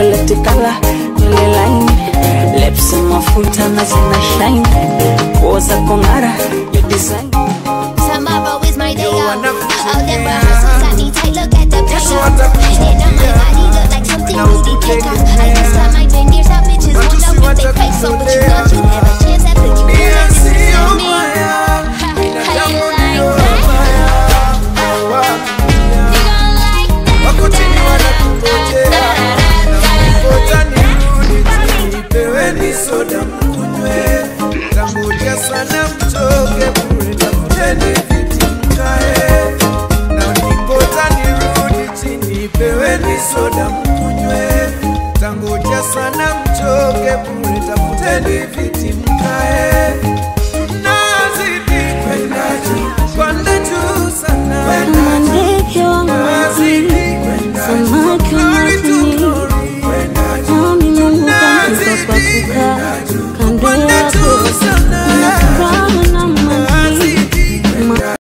chocolate color nywele laini lips mafuta na zina shine nguo za kung'ara your design Tomorrow is my day Yo, off. All them rehearsals got me tight, look at the Yesu payoff. And on my body look like something really take off. I just got my veneers, how bitches Watu won't know if they pay so, soda mkunywe. Tangoja sana mchoke bure, tafuteni viti mkae.